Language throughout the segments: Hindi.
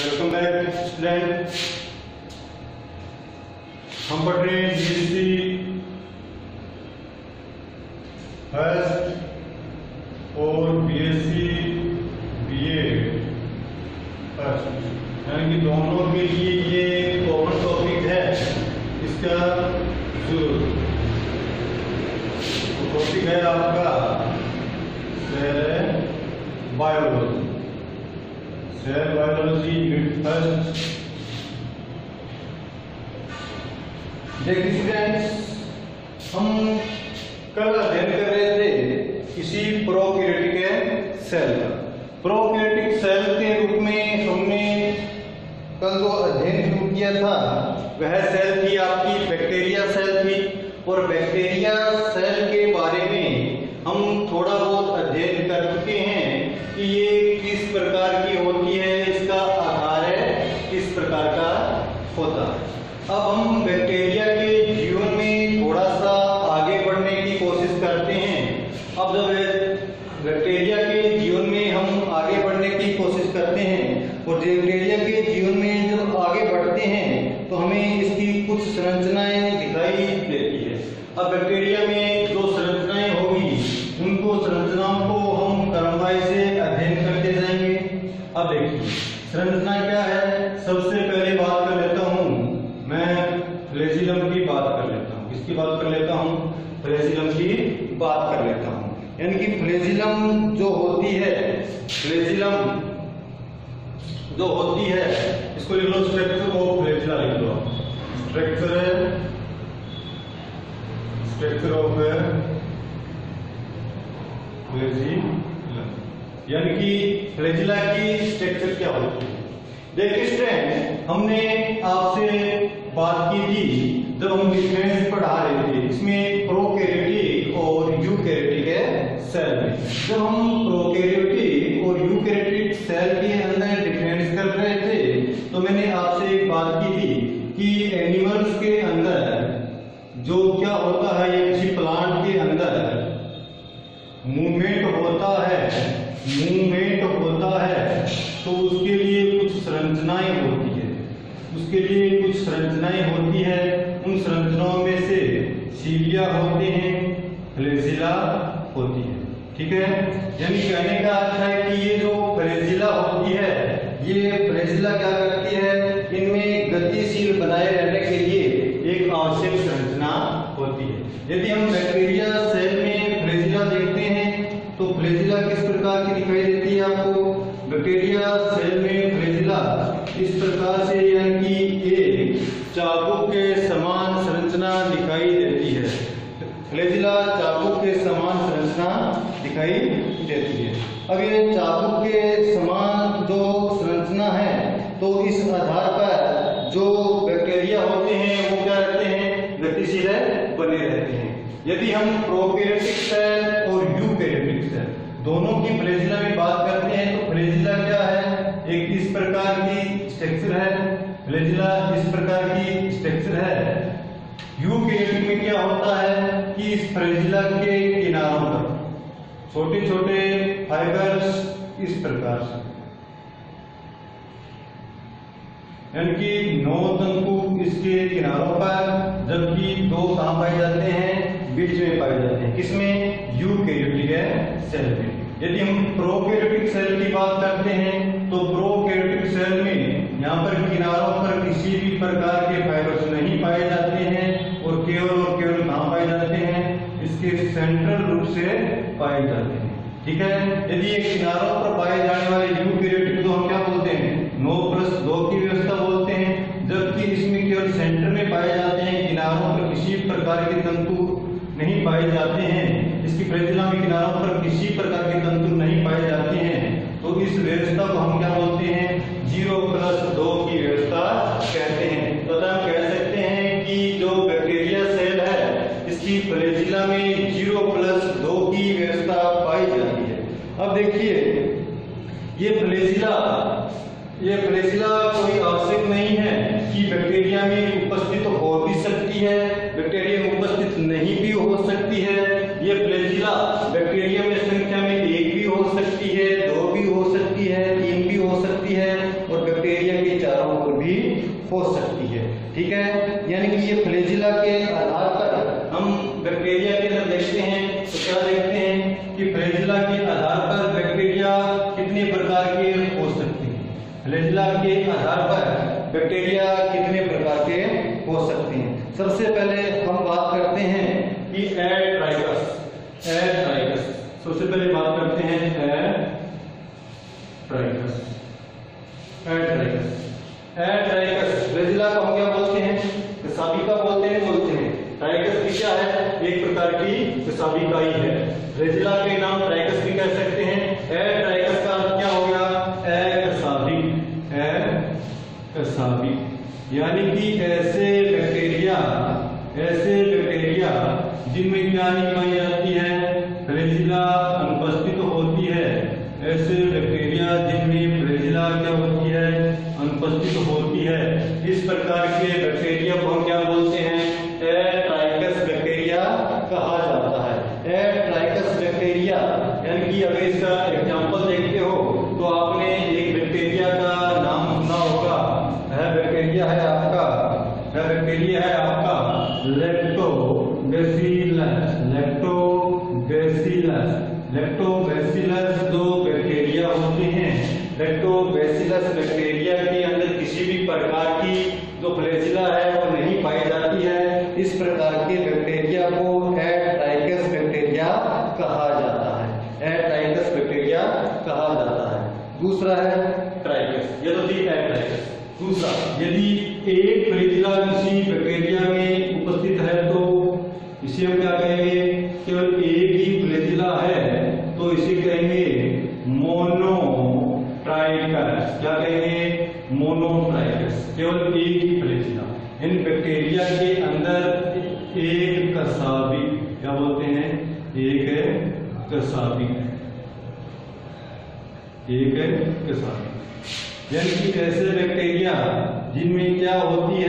वेलकम बैक स्टूडेंट हम पढ़ रहे हैं जीएससी फ़र्स्ट और बीएससी बीए फ़र्स्ट यानी कि दोनों के लिए ये कॉमन टॉपिक है इसका जो टॉपिक है आपका सेल बायोलॉजी सेल बायोलॉजी देखिए स्टूडेंट्स हम कल अध्ययन कर रहे थे किसी प्रोकैरियोटिक सेल प्रोकैरियोटिक सेल के रूप में हमने कल जो अध्ययन शुरू किया था, वह सेल थी आपकी बैक्टीरिया सेल थी और बैक्टीरिया सेल किसकी बात कर लेता हूँ फ्लेजिलम की बात कर लेता हूँ। यानी कि फ्लेजिलम जो होती है फ्लेजिलम जो होती है, इसको लिख लो स्ट्रक्चर ऑफ़ फ्लेजिला लिख लो स्ट्रक्चर स्ट्रक्चर ऑफ़ फ्लेजिलम यानी कि फ्लेजिला की स्ट्रक्चर क्या होती है? देखिए स्टूडेंट हमने आपसे बात की थी जब हम डिफरेंस पढ़ा रहे थे, इसमें प्रोकैरियोटिक और यूकैरियोटिक है सेल में। जब हम प्रोकैरियोटिक और यूकैरियोटिक सेल के अंदर डिफरेंस कर रहे थे तो मैंने आपसे एक बात की थी कि एनिमल्स के अंदर, जो क्या होता है, ये किसी प्लांट के अंदर मूवमेंट होता है मूवमेंट होता है तो उसके लिए कुछ संरचनाएँ होती है। उसके लिए कुछ संरचनाएँ होती है उन संरचनाओं में से सीलिया होते हैं फ्लेजिला होती है। ठीक है? यानी कहने का अर्थ है कि ये जो अब ये चाकू के समान जो संरचना है तो इस आधार पर जो बैक्टीरिया होते हैं, वो क्या रहते हैं? गतिशील बने रहते हैं। यदि हम प्रोकैरियोटिक सेल और यूकैरियोटिक सेल दोनों की फ्लेजिला में बात करते हैं तो फ्लेजिला क्या है? एक इस प्रकार की स्ट्रक्चर है। फ्लेजिला इस प्रकार की स्ट्रक्चर है। यूकैरियोटिक में क्या होता है कि इस फ्लेजिला के किनारों पर छोटे छोटे फाइबर्स इस प्रकार से। यानी कि नौ तंतु इसके किनारों पर, जबकि दो कहाँ पाए जाते हैं? बीच में पाए जाते हैं। किसमें? यूकैरियोटिक सेल में। यदि हम प्रोकैरियोटिक सेल की बात करते हैं तो प्रोकैरियोटिक सेल में यहाँ पर किनारों पर किसी भी प्रकार के फाइबर्स पाए जाते हैं। ठीक है? यदि ये किनारों पर पाए जाने वाले यू पीरियड को हम क्या बोलते हैं? नो प्लस दो की व्यवस्था बोलते हैं, जबकि इसमें केवल सेंटर में पाए जाते हैं किनारों पर किसी प्रकार के तंतु नहीं पाए जाते हैं। इसकी प्रतिला में किनारों पर किसी प्रकार के तंतु नहीं पाए जाते हैं। तो इस व्यवस्था को हम क्या बोलते सकती है बैक्टीरिया उपस्थित नहीं भी हो सकती है। ये प्लेजिला बैक्टीरिया में संख्या में एक भी हो सकती है, दो भी हो सकती है, तीन भी हो सकती है और बैक्टीरिया के चारों को भी हो सकती है इकाई है रेजिला के नाम ट्राइकस भी कह सकते हैं। ए ट्राइकस का अर्थ क्या हो गया? ए कसाबी ए कसाबी यानी कि ऐसे बैक्टीरिया ऐसे बैक्टीरिया जिनमें क्या इकाई आती है रेजिला अनुपस्थित तो होती है। ऐसे बैक्टीरिया जिनमें रेजिला क्या होती है? अनुपस्थित तो होती है। इस प्रकार के बैक्टीरिया को क्या होते हैं लैक्टोबैसिलस बैक्टीरिया होती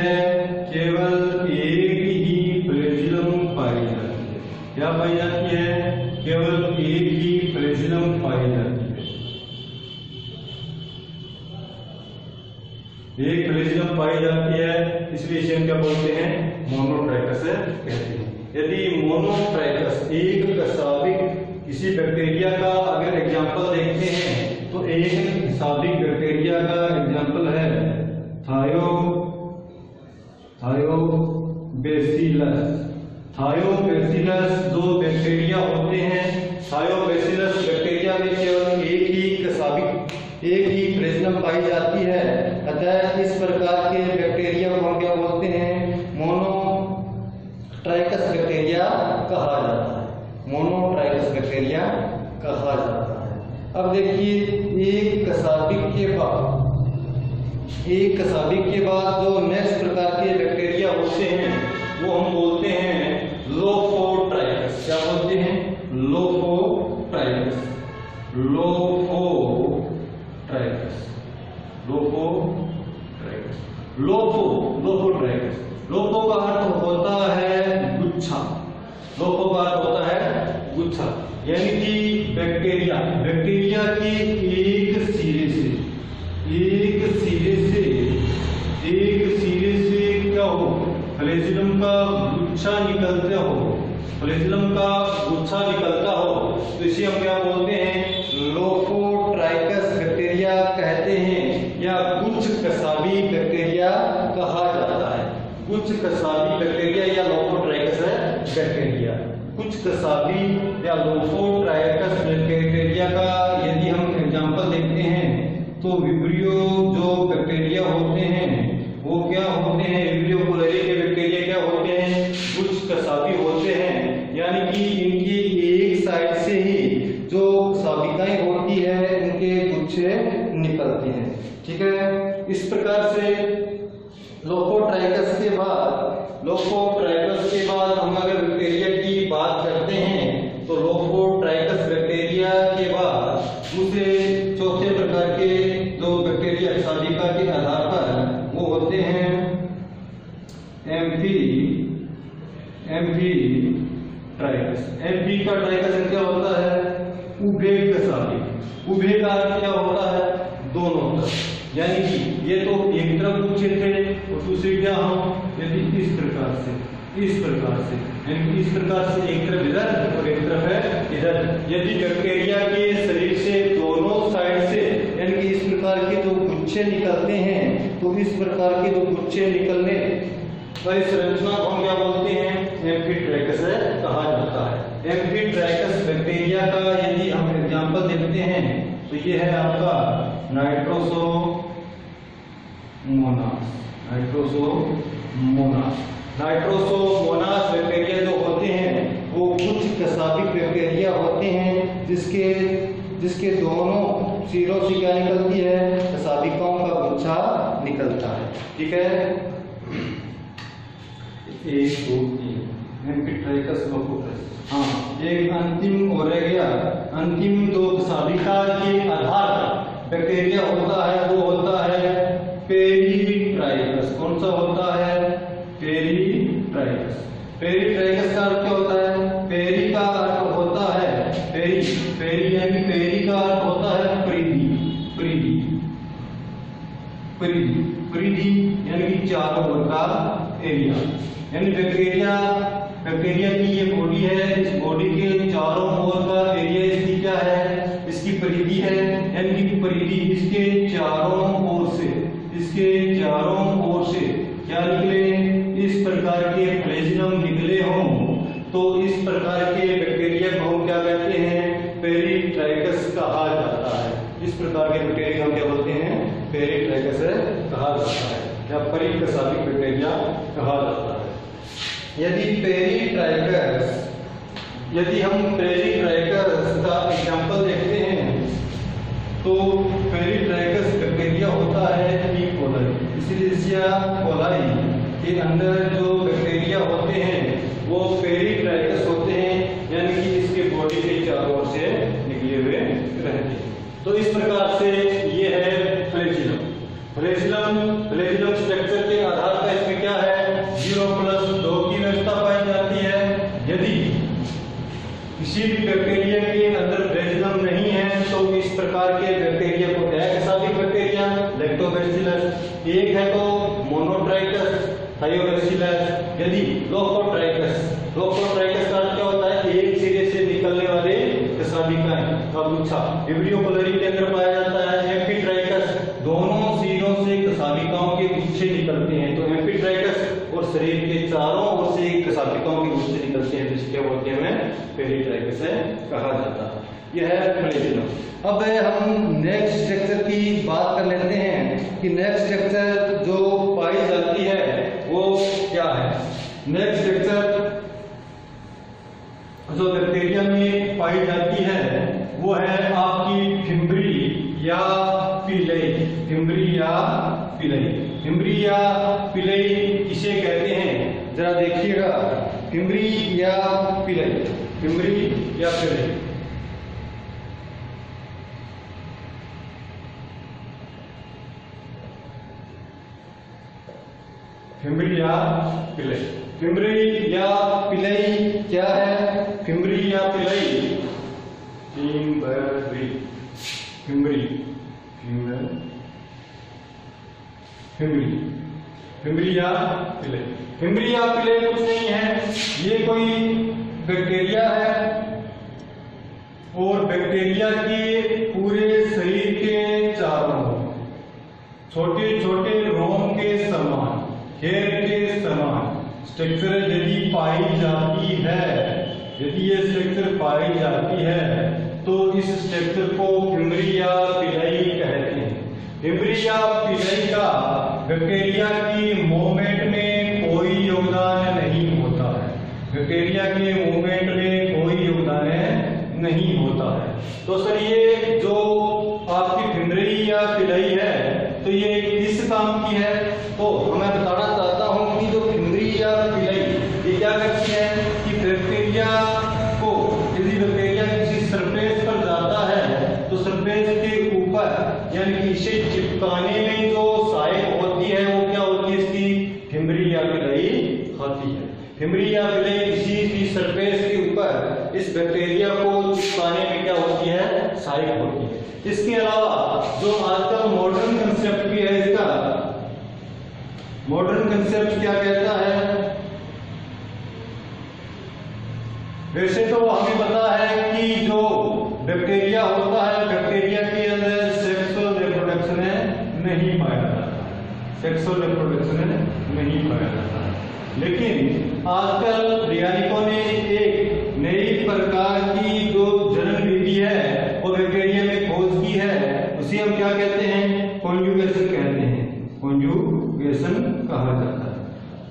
ट्राइकस बैक्टीरिया कहा जाता है। मोनोट्राइकस बैक्टीरिया कहा जाता है। अब देखिए, एक कसाबिक के बाद, एक कसाबिक के बाद जो नेक्स्ट प्रकार के बैक्टीरिया होते हैं, वो हम बोलते हैं लोफोट्राइकस क्या बोलते हैं? लोफोट्राइकस लोफोट्राइकस लोफोट्राइकस लोफो पूछा यानी कि बैक्टीरिया। बैक्टीरिया की एक सिरे से एक सिरे से एक सिरे से क्या हो? फ्लेजिलम का गुच्छा निकलते हो। फ्लेजिलम का गुच्छा निकलता हो। तो इसे हम क्या बोलते हैं? लोकोट्राइकस बैक्टीरिया कहते हैं। या कुछ कसाबी बैक्टीरिया कहा जाता है। कुछ कसाबी बैक्टीरिया या लोकोट्राइकस बैक्टीरिया कुछ कसाबी या लोफो ट्रायकस का यदि हम एग्ज़ाम्पल देखते हैं तो विब्रियो इस प्रकार से एक तरफ़ इधर और एक तरफ़ है, इधर। यदि बैक्टीरिया के शरीर से दोनों साइड से यानी कि इस प्रकार के जो गुच्छे निकलते हैं तो इस प्रकार के जो गुच्छे निकलने वाली संरचना को हम क्या बोलते हैं? एम्फीट्रैकस कहा जाता है। एम्फीट्रैकस बैक्टीरिया का यदि हम एग्जांपल देखते हैं तो ये है आपका Nitrosomonas Nitrosomonas Nitrosomonas Nitrosomonas bacteria जो होते हैं वो कुछ कसाबिक बैक्टीरिया होते हैं, जिसके जिसके दोनों सिरों से क्या निकलती है? कसाबिकों का गुच्छा निकलता है। ठीक है? एक दो तीन। हाँ एक अंतिम और रह गया। अंतिम दो साबिका के आधार पर बैक्टीरिया होता है, वो होता है पेरीट्राइकस कौन सा होता है? पेरीट्राइकस पेरीट्राइकस का अर्थ क्या होता है? यानी कि चारों ओर का एरिया यानी बैक्टीरिया बैक्टीरिया की यदि हम पेरीट्राइकस का एग्जांपल देखते हैं तो पेरीट्राइकस बैक्टीरिया होता है ई कोलाई इसिलिसिया कोलाई के अंदर जो बैक्टीरिया होते हैं, वो पेरीट्राइकस होते हैं, यानी कि इसके बॉडी के चारों ओर से निकले हुए रहते हैं। तो इस प्रकार से ये है फ्लेजिलम फ्लेजिलम फ्लेजिलम स्ट्रक्चर के आधार पर इसमें क्या है ज़ीरो प्लस दो की व्यवस्था पाई जाती है यदि किसी भी बैक्टीरिया के अंदर फ्लेजिलम नहीं है तो इस प्रकार के बैक्टीरिया को एक्साबिक बैक्टीरिया लैक्टोबैसिलस एक है तो मोनोट्राइकस थायोबैसिलस यदि लोकोट्राइकस लोकोट्राइकस का अर्थ क्या होता है? एक सिरे से निकलने वाले कसाबिकाएँ का गुच्छा विब्रियो कोलरी के अंदर पाया जाता है एम्फीट्राइकस दोनों सिरों से कसाबिकाओं के गुच्छे निकलते हैं। तो एम्फीट्राइकस और शरीर के चारों ओर से कसाबिकाओं के गुच्छे निकलते हैं, जिसके बोलते हैं पेरीट्राइकस कहा जाता है। यह है अब हम नेक्स्ट स्ट्रक्चर की बात कर लेते हैं। कि नेक्स्ट स्ट्रक्चर जो पाई जाती है, वो क्या है? नेक्स्ट स्ट्रक्चर जो बैक्टीरिया में पाई जाती है, वो है आपकी फिम्बरी या पिलई। फिम्बरी या पिलई। फिम्बरी या पिलई किसे कहते हैं? जरा देखिएगा। फिम्बरी या पिलई। फिम्बरी या पिलई। फिम्बरी या पिलई फिम्बरी या पिलई क्या है? फिम्बरी या pili fimbriae. Fimbriae fimbriae. Fimbriae या पिलई फिम्बरी या पिलई कुछ नहीं है। ये कोई बैक्टीरिया है। और बैक्टीरिया के पूरे शरीर के चारों छोटे छोटे हेयर के समान स्ट्रक्चर यदि पाई जाती है, यदि ये स्ट्रक्चर पाई जाती है तो इस स्ट्रक्चर को फिम्बरी या पिलाई कहते हैं। फिम्बरी या पिलाई का बैक्टीरिया की मूवमेंट में कोई योगदान नहीं होता है। बैक्टीरिया के मूवमेंट में कोई योगदान नहीं होता है। तो सर, ये बैक्टीरिया को यदि बैक्टीरिया किसी सरफेस पर जाता है तो सरफेस के ऊपर, यानी कि इसे चिपकाने में जो सहायक होती है, वो क्या होती है इसकी? खाती है। किसी भी सरफेस के ऊपर, इस बैक्टीरिया को चिपकाने में क्या होती है? सहायक होती है। इसके अलावा, जो आजकल मॉडर्न कंसेप्ट भी है इसका मॉडर्न कंसेप्ट क्या कहता है? आजकल वैज्ञानिकों ने एक नई प्रकार की जो जन्म विधि है, वो बैक्टीरिया में खोज की है, उसे हम क्या कहते हैं? कॉन्जुगेशन कहते हैं। कॉन्जुगेशन कहा जाता है।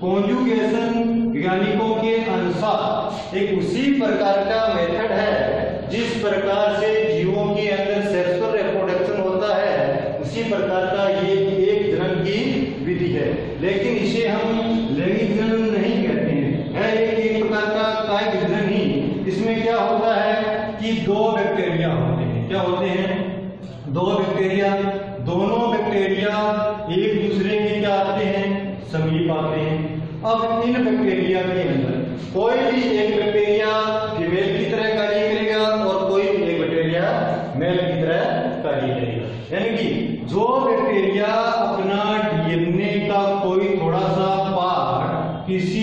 कॉन्जुगेशन वैज्ञानिकों के अनुसार एक उसी प्रकार का मेथड है, जिस प्रकार किसी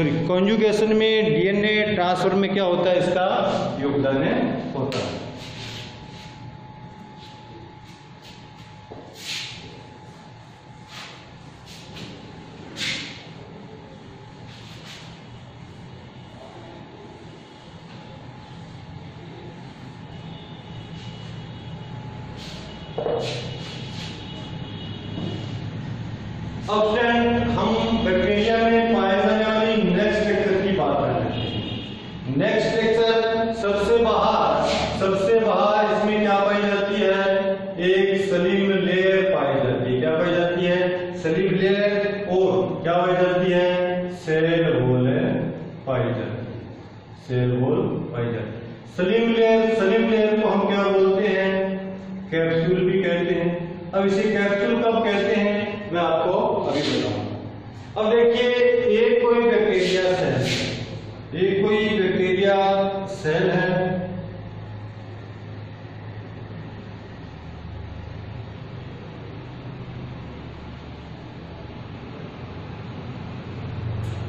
सॉरी कॉन्जुगेशन में डीएनए ट्रांसफ़र में क्या होता है इसका? योगदान है, होता है। अब हम बैक्टीरिया में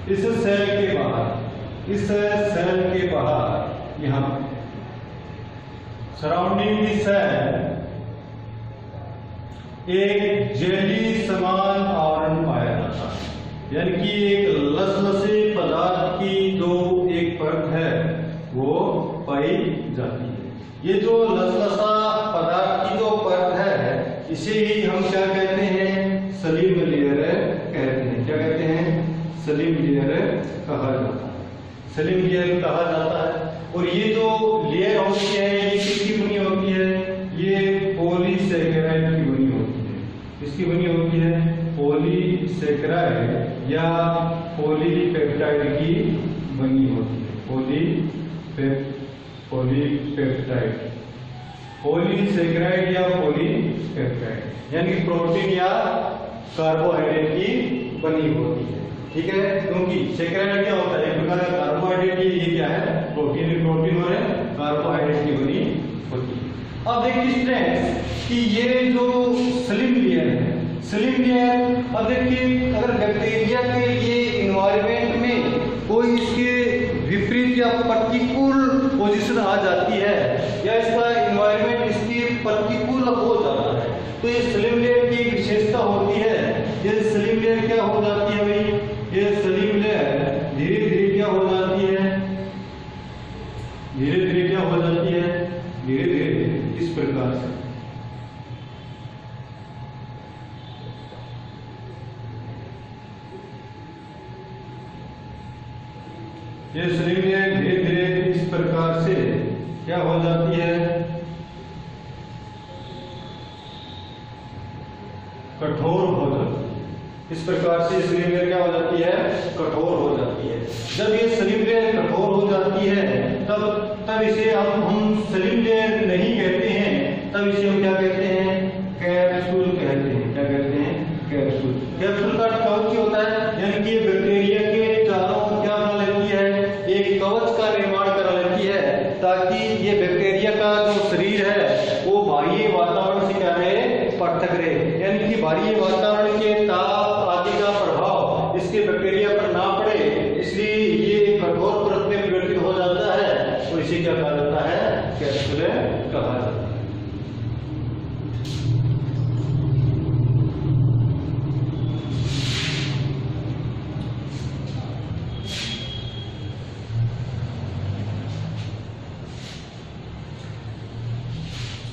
इस सेल के बाहर, इस सेल के बाहर, यहाँ सराउंडिंग दी सेल एक जेली समान आवरण पाया जाता है। यानी कि एक लसलसे पदार्थ की जो एक परत है, वो पाई जाती है। ये जो लसलसा पदार्थ की जो परत है, इसे ही हम क्या कहते हैं? सलीम फ़िल्म लेयर कहा जाता है। और ये जो लेयर होती है, ये किसकी बनी होती है? ये पॉलीसेकेराइड की बनी होती है। इसकी बनी होती है? पॉलीसेकेराइड या पॉलीपेप्टाइड की बनी होती है। पॉलीपेप पॉलीपेप्टाइड पॉलीसेकेराइड या पॉलीपेप्टाइड यानी प्रोटीन या कार्बोहाइड्रेट की बनी होती है। ठीक है? क्योंकि सेक्राइड क्या होता है? एक प्रकार का कार्बोहाइड्रेट ये क्या है? प्रोटीन प्रोटीन और कार्बोहाइड्रेट की बनी होती है। अब देखिए स्ट्रेंथ कि ये जो स्लिम लेयर है स्लिम लेयर अब देखिए, अगर बैक्टीरिया के ये इन्वायरमेंट में कोई इसके विपरीत या प्रतिकूल पोजीशन आ जाती है, या इसका इन्वायरमेंट इसके प्रतिकूल हो जाता है तो ये स्लिम लेयर की विशेषता होती है। इस प्रकार से। ये शरीर में धीरे धीरे इस प्रकार से। क्या हो जाती है कठोर हो जाती है इस प्रकार से शरीर में क्या हो जाती है? कठोर हो जाती है। जब ये शरीर कठोर हो जाती है, तब तब इसे अब हम लेयर नहीं कहते हैं। तब इसे हम क्या कहते हैं? कैप्सूल कहते हैं। क्या कहते हैं? कैप्सूल। कैप्सूल का कवच होता है? यानी कि बैक्टीरिया के चारों क्या बना लेती है? एक कवच का निर्माण करा लेती है, ताकि ये बैक्टीरिया का जो शरीर है, वो बाह्य वातावरण से क्या रहे? पृथक रहे। यानी कि बाह्य वातावरण के ताप आदि का प्रभाव इसके बैक्टीरिया पर ना पड़े इसलिए ये कठोर परत में परिवर्तित हो जाता है और इसे क्या कहा जाता है कैप्सूल कहा जाता है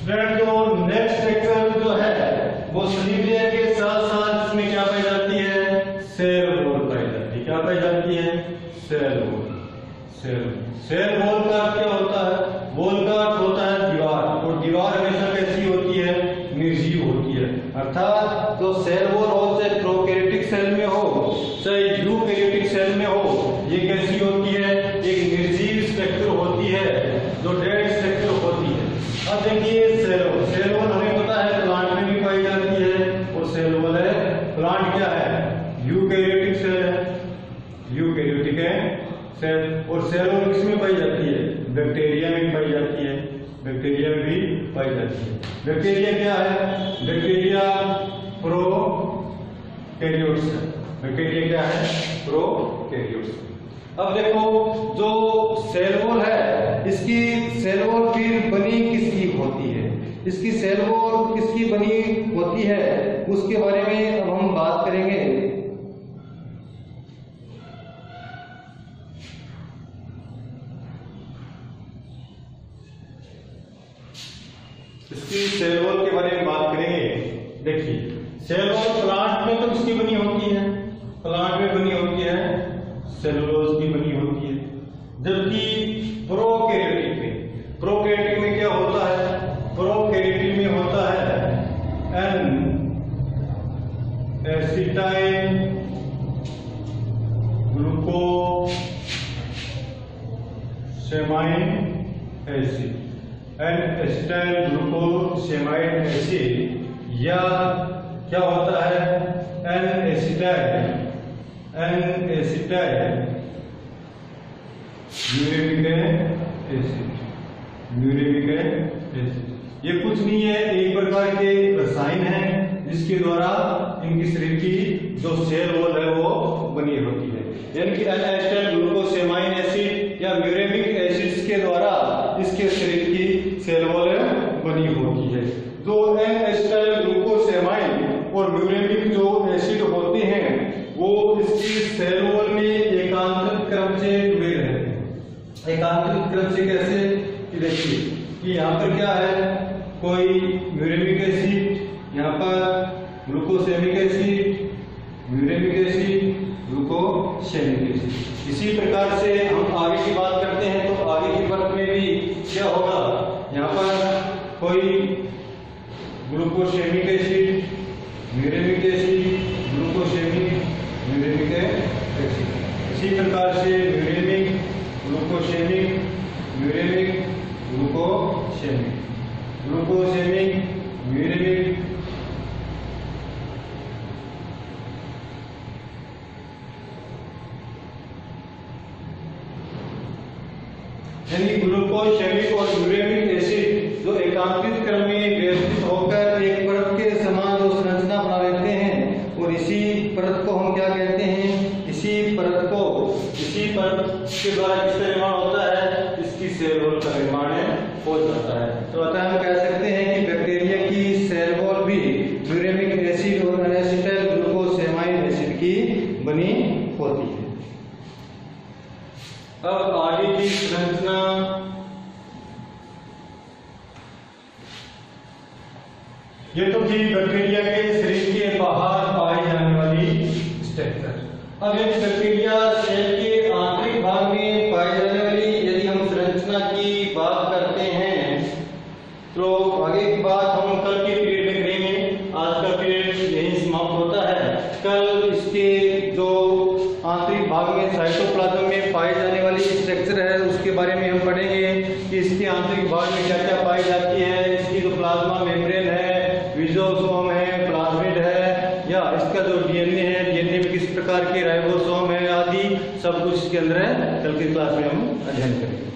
स्टूडेंट जो नेक्स्ट स्ट्रक्चर जो है वो स्लीव लेयर के साथ साथ इसमें क्या पाई जाती है सेल वॉल पाई जाती है क्या पाई जाती है cell wall cell cell wall का अर्थ क्या होता है वॉल का अर्थ होता है दीवार और दीवार हमेशा कैसी होती है निर्जीव होती है अर्थात जो सेल वॉल हो चाहे प्रोकैरियोटिक सेल में हो चाहे सेल में हो ये कैसी होती इसकी सेल वॉल के बारे में बात करेंगे। देखिए, सेल वॉल प्लांट में तो किसकी बनी होती है? प्लांट में बनी होती है, सेलुलोज की बनी होती है। जबकि प्रोकैरियोटिक में प्रोकैरियोटिक में क्या होता है? प्रोकैरियोटिक में होता है N acetyl glucosamine acid. N acetyl glucosamide acid, या क्या होता है? N acetyl N acetyl uremic acid uremic acid. ये कुछ नहीं है, एक प्रकार के रसायन है, जिसके द्वारा इनकी शरीर की जो सेल वॉल है वो बनी होती है। यानी कि एन एसिटाइल ग्लूकोसेमाइन एसिड या म्यूरेमिक एसिड्स के द्वारा इसके शरीर की सेल वॉल बनी होती है। जो एसिटाइल ग्लूकोसेमाइन और म्यूरेमिक जो एसिड होते हैं, वो इसकी सेल वॉल में एकांतरित क्रम से जुड़े रहते हैं। एकांतरित क्रम से कैसे? कि देखिए, कि यहाँ पर क्या है? कोई म्यूरेमिक एसिड यहाँ पर glucosamic acid muramic acid glucosamic acid इसी प्रकार से हम आगे की बात करते हैं तो आगे की वर्ग में भी क्या होगा? यहाँ पर कोई glucosamic acid muramic acid glucosamic muramic acid इसी प्रकार से muramic glucosamic muramic glucosamic glucosamic muramic यानी ग्लूकोसेमिक और एकांकित क्रम में व्यवस्थित होकर एक परत के समान जो संरचना बना लेते हैं, और इसी परत को हम क्या कहते हैं? इसी परत को, इसी परत के द्वारा किसका निर्माण होता है? इसकी सेल का निर्माण हो जाता है। तो अतः हम कह सकते हैं कि बैक्टीरिया की सेल भी म्यूरेमिक एसिड और अनेसिटाइल ग्लूकोसेमाइन एसिड की बनी होती है। अब आगे की संरचना ये तो थी बैक्टीरिया के शरीर के बाहर पाई जाने वाली स्ट्रक्चर अब यदि बैक्टीरिया सेल के आंतरिक भाग में पाई जाने वाली, यदि हम संरचना की बात करते हैं तो आगे की बात हम कल के पीरियड में करेंगे। आज का पीरियड यही समाप्त होता है। कल इसके जो आंतरिक भाग में साइटोप्लाज्म में पाई जाने वाली स्ट्रक्चर है, उसके बारे में हम पढ़ेंगे कि इसके आंतरिक भाग में क्या क्या पाई जाती है। इसकी जो प्लाज्मा मेम्ब्रेन है विजोसोम है प्लाज्मिड है, या इसका जो डीएनए है डीएनए में किस प्रकार के राइबोसोम है आदि, सब कुछ इसके अंदर है कल की क्लास में हम अध्ययन करेंगे।